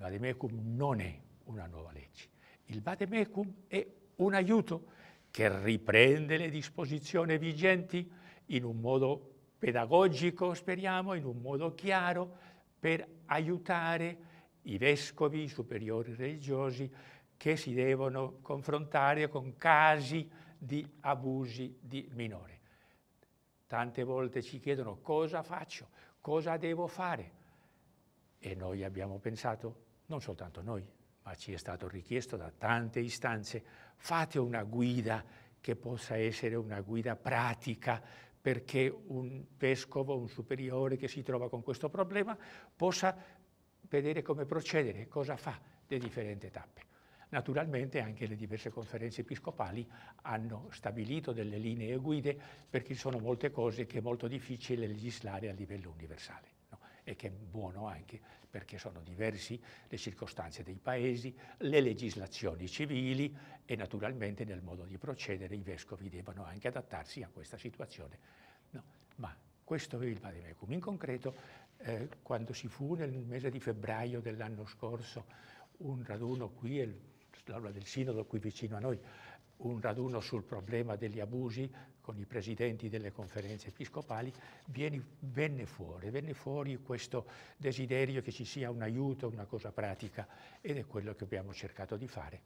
vademecum non è una nuova legge. Il vademecum è un aiuto che riprende le disposizioni vigenti in un modo pedagogico, speriamo, in un modo chiaro, per aiutare i vescovi, i superiori religiosi che si devono confrontare con casi di abusi di minore. Tante volte ci chiedono cosa faccio, cosa devo fare. E noi abbiamo pensato, non soltanto noi, ma ci è stato richiesto da tante istanze, fate una guida che possa essere una guida pratica perché un vescovo, un superiore che si trova con questo problema possa vedere come procedere, cosa fa le differenti tappe. Naturalmente anche le diverse conferenze episcopali hanno stabilito delle linee guide perché sono molte cose che è molto difficile legislare a livello universale? E che è buono anche perché sono diversi le circostanze dei paesi, le legislazioni civili e naturalmente nel modo di procedere i vescovi devono anche adattarsi a questa situazione. No, ma questo è il vademecum. In concreto, eh, quando si fu nel mese di febbraio dell'anno scorso un raduno qui, l'aula del Sinodo qui vicino a noi, un raduno sul problema degli abusi con i presidenti delle conferenze episcopali, viene, venne fuori, venne fuori questo desiderio che ci sia un aiuto, una cosa pratica ed è quello che abbiamo cercato di fare.